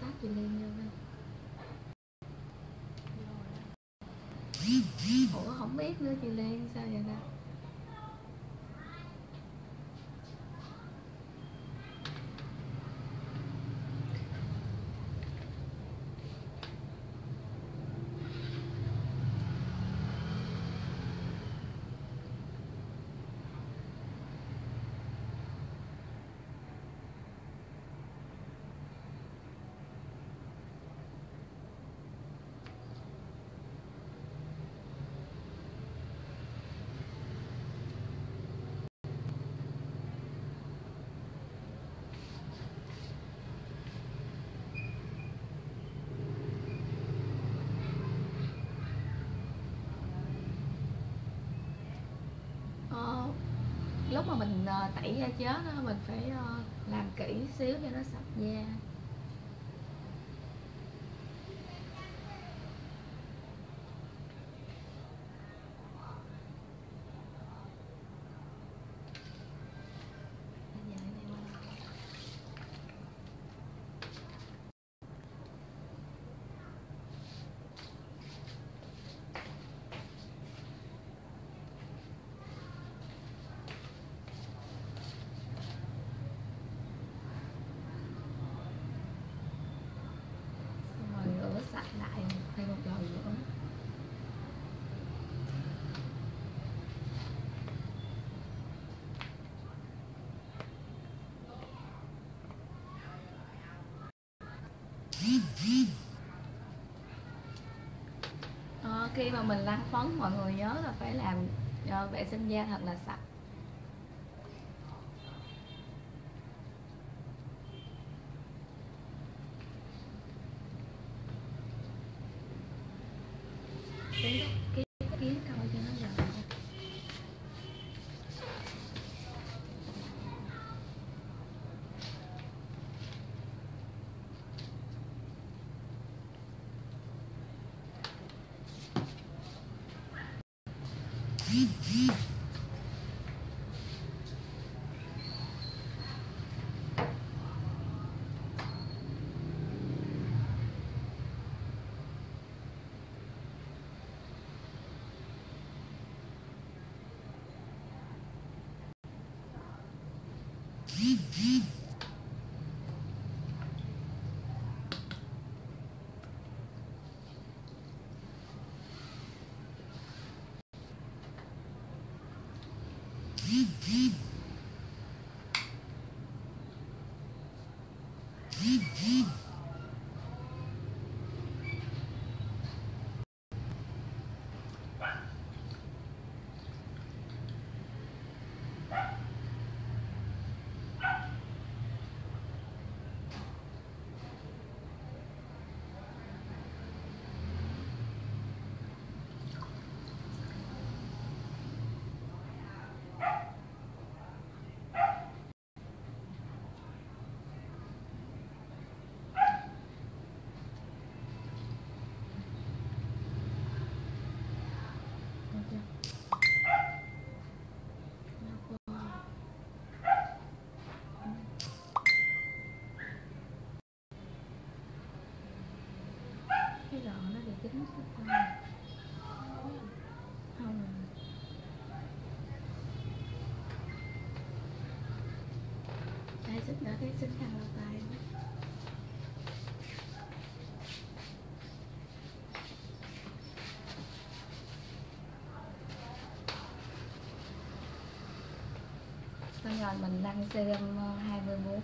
tác chị lên vô đây ủa không biết nữa chị lên sao vậy ta Ờ, lúc mà mình ờ, Ờ, tẩy da chết đó, mình phải ờ, làm kỹ xíu cho nó sạch da Dạ, đây qua. xong rồi rửa sạch lại thêm một lần nữa Ờ, khi mà mình lăn phấn, mọi người nhớ là phải làm ờ, vệ sinh da thật là sạch Kiến kiến kiến coi cho nó gần được rồi mình đăng serum 24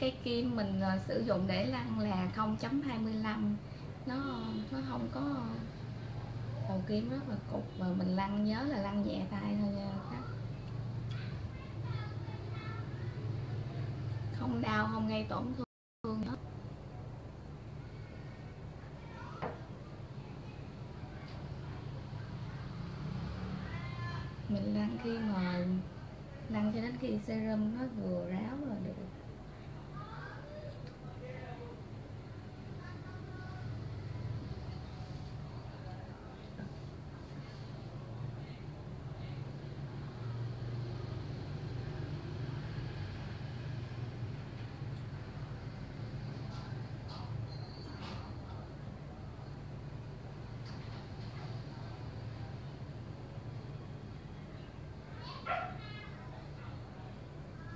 cái kim mình ờ, sử dụng để lăn là 0.25 nó nó không có, đầu kim rất là cục và mình lăn, nhớ là lăn nhẹ tay thôi nha các không đau, không gây tổn thương. Nữa mình lăn khi mà, lăn cho đến khi serum nó vừa ráo là được.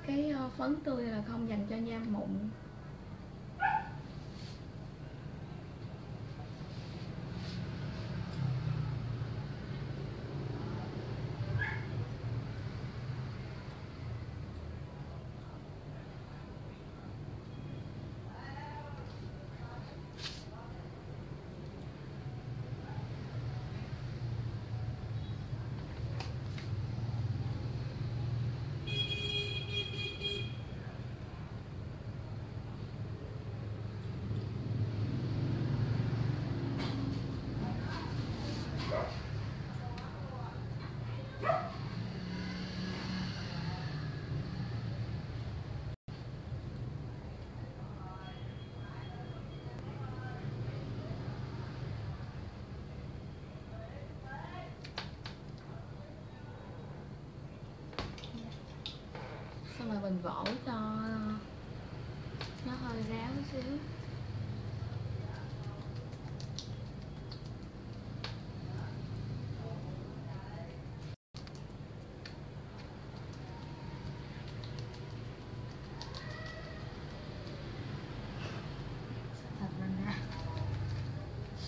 Cái ờ, phấn tươi là không dành cho da mụn. Gỗ cho nó hơi ráo xíu.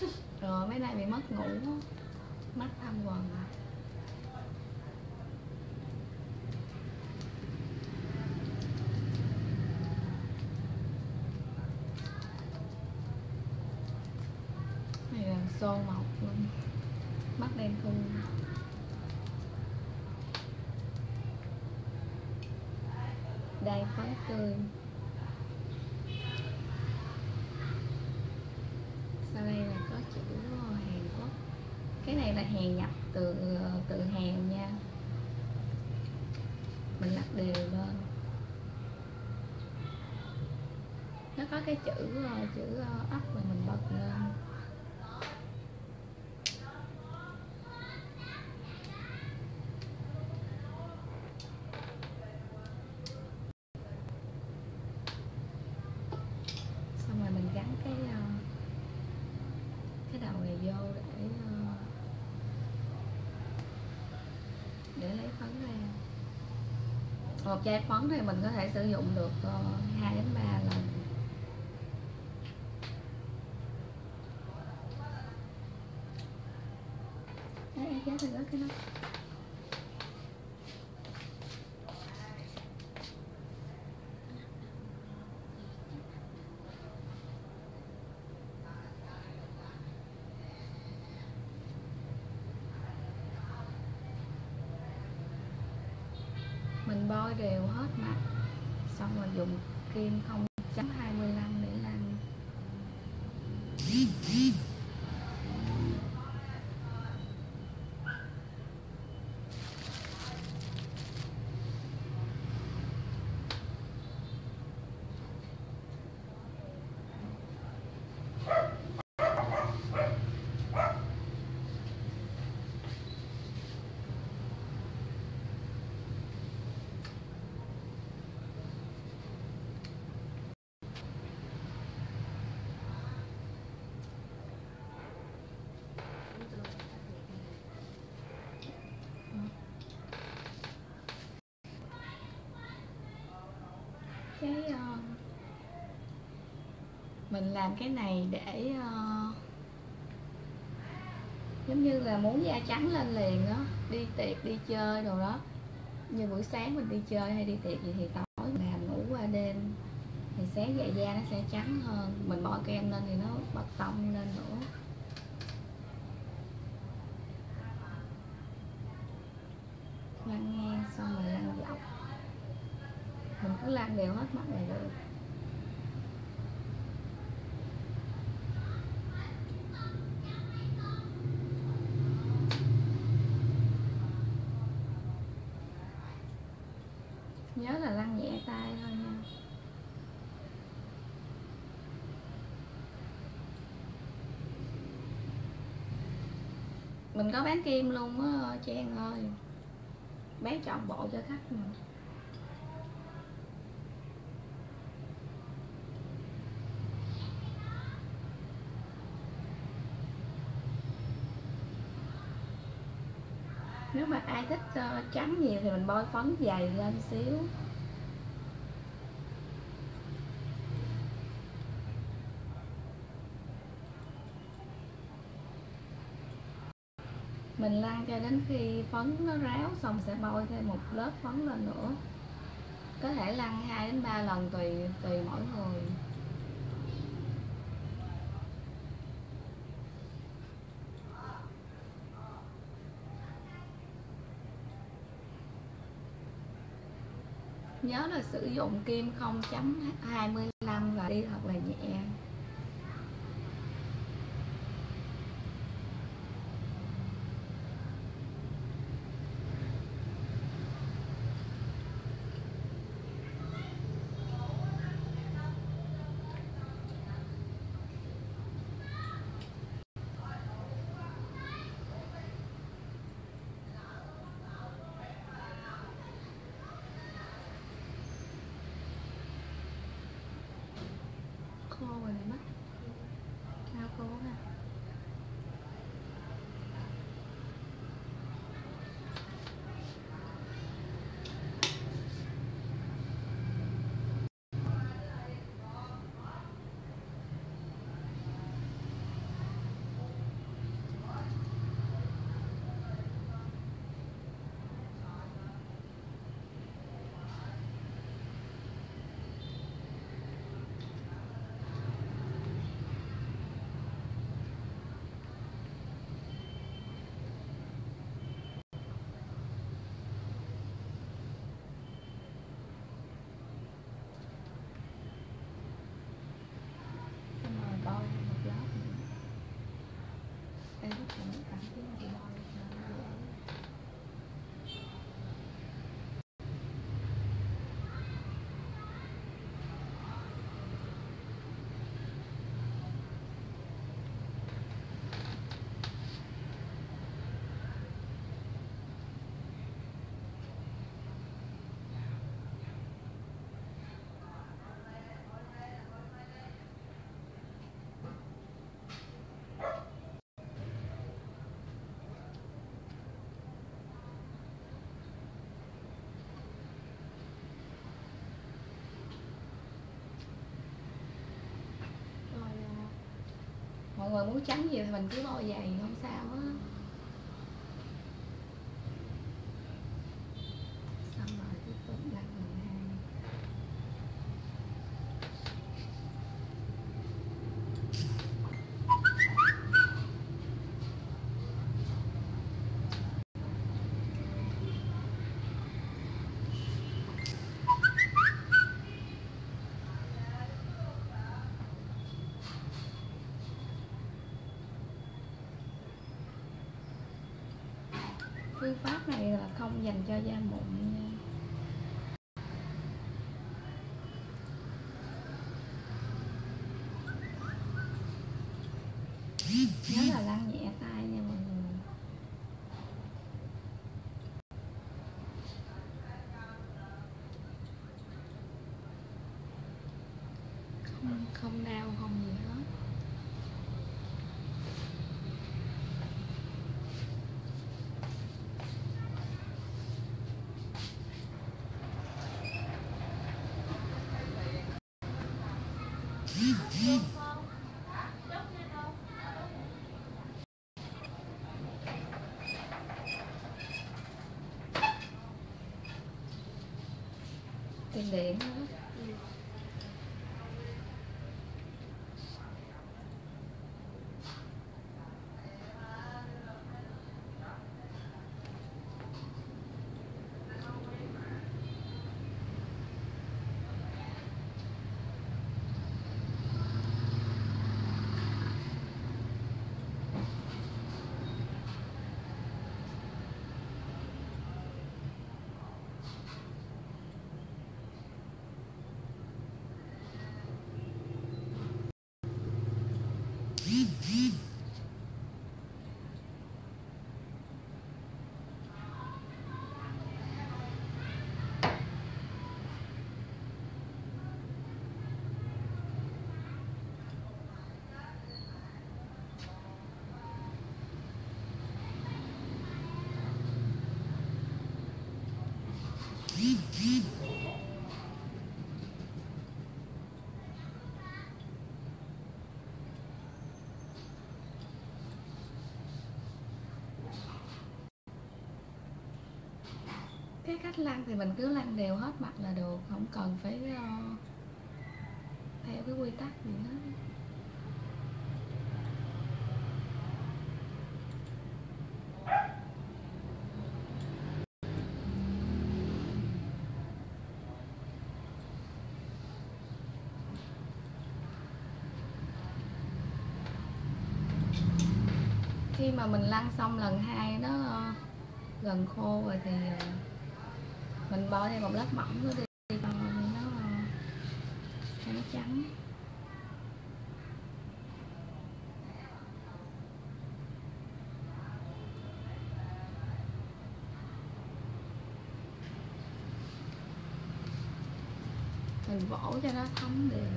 Rồi, mấy nay bị mất ngủ mắt thâm quầng à này là xô mọc luôn mắt đen thui đây sau đây là có chữ ờ, Hàn Quốc. Cái này là hàng nhập từ ờ, từ Hàn nha. Mình lắc đều lên. Nó có cái chữ ờ, chữ ờ, ấp mà mình bật lên xong rồi mình gắn cái ờ, cái đầu này vô để ờ, để lấy phấn ra một chai phấn thì mình có thể sử dụng được ờ, 2 đến 3 lần. Đấy, em kéo rất cái nó sôi đều hết nè xong rồi dùng kim không cái uh, mình làm cái này để uh, giống như là muốn da trắng lên liền đó đi tiệc đi chơi đồ đó. Như buổi sáng mình đi chơi hay đi tiệc gì thì tối mình làm ngủ qua đêm thì sáng dậy da nó sẽ trắng hơn. Mình bỏ kem lên thì nó bật tông lên nữa. Lắng nghe. Làm lăn đều hết mọi người rồi nhớ là lăn nhẹ tay thôi nha. Mình có bán kim luôn á, Trang ơi. Bán trọn bộ cho khách mà. Nếu mà ai thích uh, trắng nhiều thì mình bôi phấn dày lên xíu. Mình lan cho đến khi phấn nó ráo xong sẽ bôi thêm một lớp phấn lên nữa. Có thể lăn 2 đến 3 lần tùy tùy mỗi người. Nhớ là sử dụng kim 0.25 và đi thật là nhẹ. Mọi người muốn trắng gì thì mình cứ bôi dày thôi sao á xong rồi tiếp tục lăn lần hai phương pháp này là không? Dành cho da mụn nha. Nhớ là lăn nhẹ tay nha mọi người. Không không đau, không gì hết tiền điện hết cái cách lăn thì mình cứ lăn đều hết mặt là được, không cần phải ờ, theo cái quy tắc gì hết khi mà mình lăn xong lần hai nó ờ, gần khô rồi thì ờ, mình bôi thêm một lớp mỏng nữa đi cho nó trắng cho nó trắng. Mình vỗ cho nó thấm đều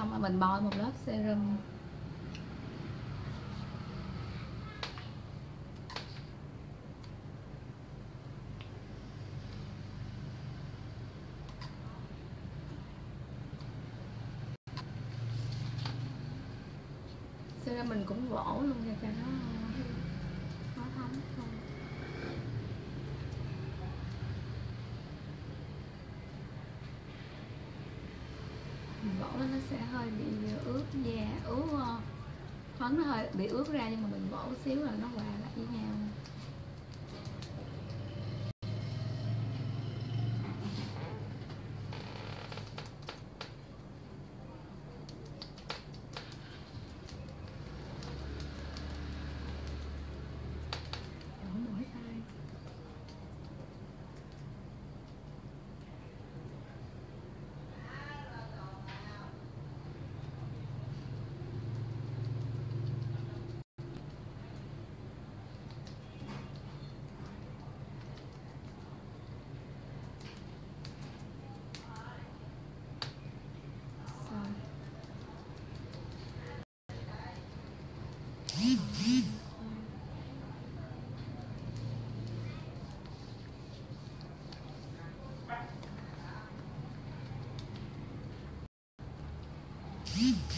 xong rồi mình bôi một lớp serum serum mình cũng vỗ luôn cho cho nó nó thấm thôi nó sẽ hơi bị ướt da, ướt ờ, phấn nó hơi bị ướt ra nhưng mà mình vỗ xíu là nó hòa lại với nhau.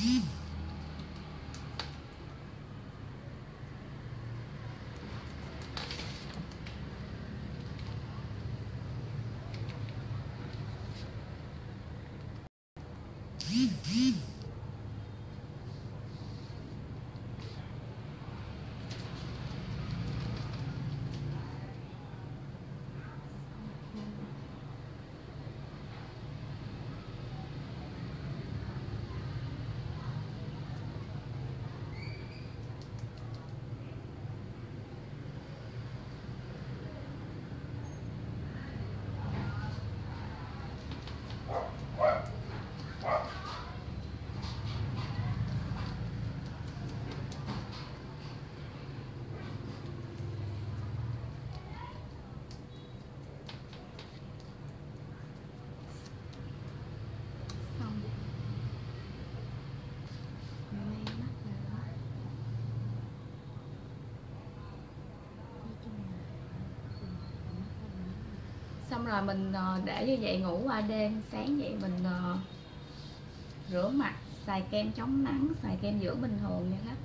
Mm. Xong rồi mình ờ, để như vậy ngủ qua đêm, sáng dậy mình ờ, rửa mặt, xài kem chống nắng, xài kem dưỡng bình thường nha khách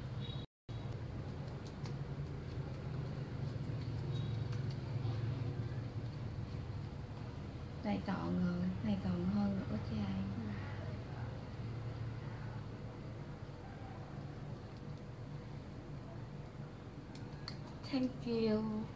đây còn người này còn hơn nữa chai. Thank you.